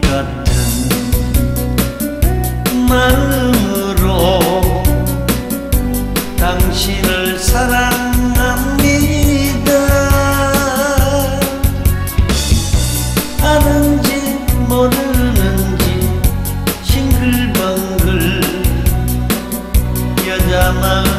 같은 마음으로 당신을 사랑합니다. 아는지 모르는지 싱글벙글 여자만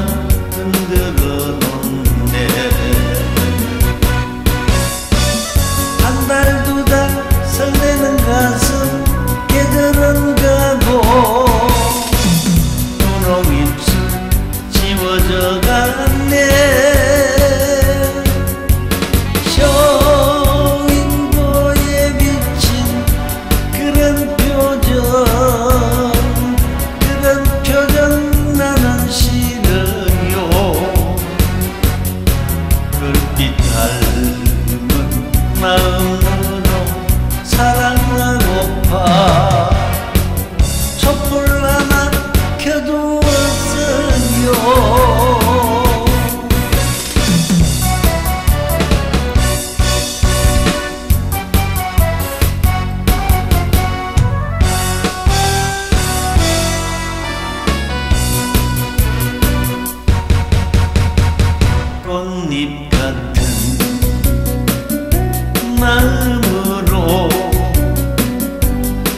마음으로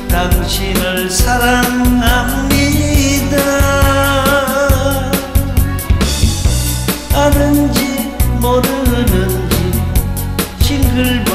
당신을 사랑합니다. 아는지 모르는지 싱글벙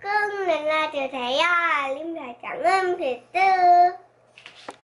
꾹 눌러주세요. 알림 설정은 필수.